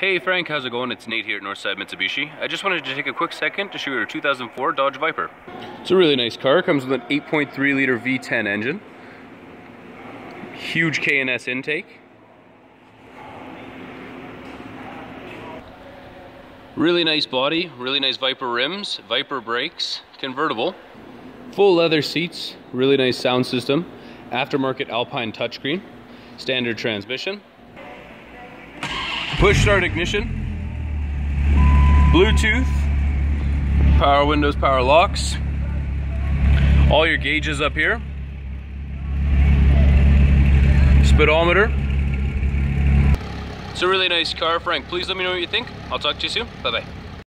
Hey Frank, how's it going? It's Nate here at Northside Mitsubishi. I just wanted to take a quick second to show you a 2004 Dodge Viper. It's a really nice car. Comes with an 8.3 liter V10 engine. Huge K&N intake. Really nice body, really nice Viper rims, Viper brakes, convertible. Full leather seats, really nice sound system. Aftermarket Alpine touchscreen, standard transmission push start ignition, Bluetooth, power windows, power locks, all your gauges up here, speedometer. It's a really nice car, Frank. Please let me know what you think. I'll talk to you soon. Bye-bye.